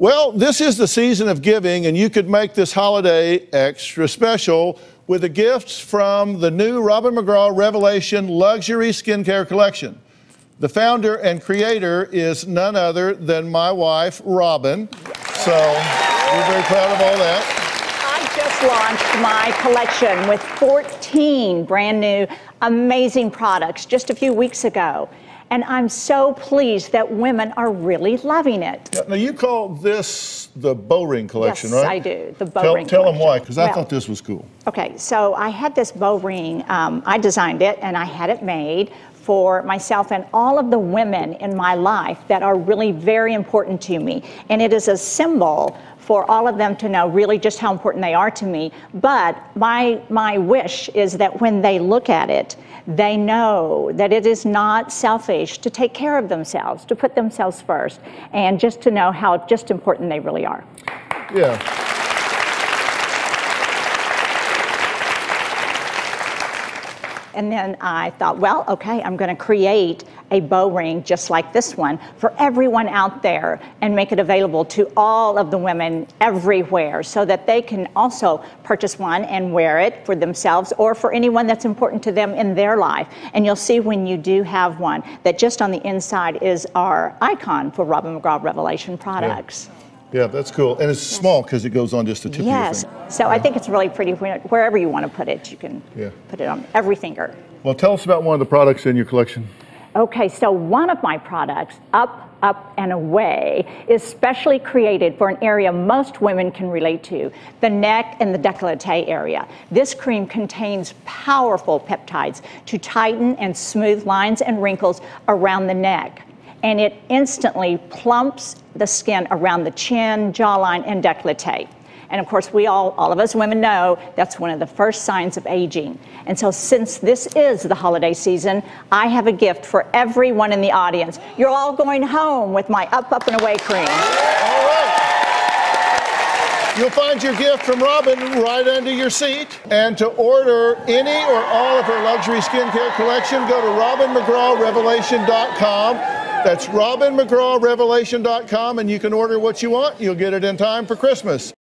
Well, this is the season of giving, and you could make this holiday extra special with the gifts from the new Robin McGraw Revelation Luxury Skincare Collection. The founder and creator is none other than my wife, Robin. So we're very proud of all that. I just launched my collection with 14 brand new, amazing products just a few weeks ago. And I'm so pleased that women are really loving it. Now, you call this the bow ring collection, right? yes, right? I do. The bow tell, ring Tell collection. them why, because I Well, thought this was cool. Okay, so I had this bow ring. Um, I designed it and I had it made for myself and all of the women in my life that are really very important to me. And it is a symbol for all of them to know really just how important they are to me. But my, my wish is that when they look at it, they know that it is not selfish to take care of themselves, to put themselves first, and just to know how just important they really are. Yeah. And then I thought, well, okay, I'm going to create a bow ring just like this one for everyone out there and make it available to all of the women everywhere so that they can also purchase one and wear it for themselves or for anyone that's important to them in their life. And you'll see when you do have one that just on the inside is our icon for Robin McGraw Revelation products. Yeah, that's cool. And it's small because it goes on just the tip Yes. of your finger. So I think it's really pretty. Wherever you want to put it, you can Yeah. put it on every finger. Well, tell us about one of the products in your collection. Okay, so one of my products, Up, Up, and Away, is specially created for an area most women can relate to the neck and the décolleté area. This cream contains powerful peptides to tighten and smooth lines and wrinkles around the neck. And it instantly plumps the skin around the chin, jawline, and décolleté. And of course, we all, all of us women know that's one of the first signs of aging. And so, since this is the holiday season, I have a gift for everyone in the audience. You're all going home with my Up, Up, and Away cream. All right. You'll find your gift from Robin right under your seat. And to order any or all of her luxury skincare collection, go to robinmcgrawrevelation.com. That's robinmcgrawrevelation.com, and you can order what you want. You'll get it in time for Christmas.